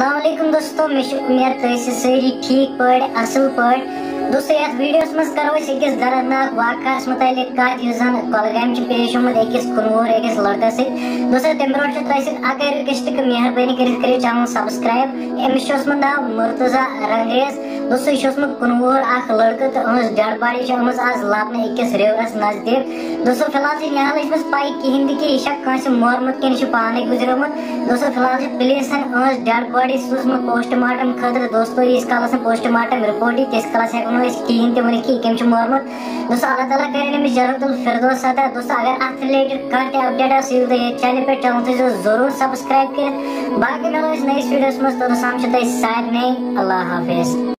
असलम दोस्तों मे उम्मीद तुम सारी ठीक पे असल पे दोस्तों ये वीडियो मज करो। अकिस दर्दनाक वाकस मुतल कत जन कलगाम पेश आमुत अकिस कुनवुर अकिस लड़कस दोस्तों तम ब्रो अगर रिक्वेस्ट नाव मुर्तजा रंगरेज दोस्तों यह कुनवुर अख लड़क तो नज़दीक। दोस्तों, फ़िलहाल निहाल पाई कि मोरमुत कि पाने गुजरमुत दोस्तों, फ़िलहाल पुलिसन अहज डेड बॉडी सूजमुत पोस्टमार्टम खतर। पोस्टमार्टम रिपोर्ट तिस काल हेको कहें तुम वन कम मोरमुत दोस्तों अल्लाह तला कर ज़रूर फिरदोस अदा दोस्तों अगर अत रिलेटेड कह अपडेट आयो चैनल पे चैनल थो ज़रूर सब्सक्राइब कर बाकी मिलो नईस वीडियोस मज तो सारे अल्लाह हाफिज